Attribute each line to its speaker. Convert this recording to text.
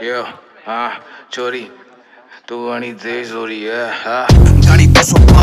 Speaker 1: Yo, ah, chori, tú anite chori, yeah, ah.